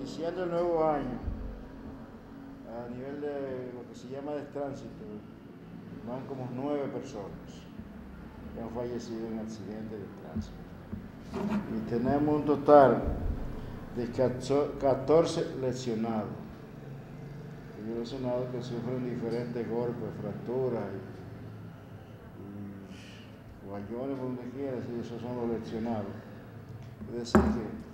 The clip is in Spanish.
iniciando el nuevo año, a nivel de lo que se llama de tránsito, van como nueve personas que han fallecido en accidentes de tránsito. Y tenemos un total de 14 lesionados. Y lesionados que sufren diferentes golpes, fracturas y, guayones por donde quiera, y esos son los lesionados. Es decir que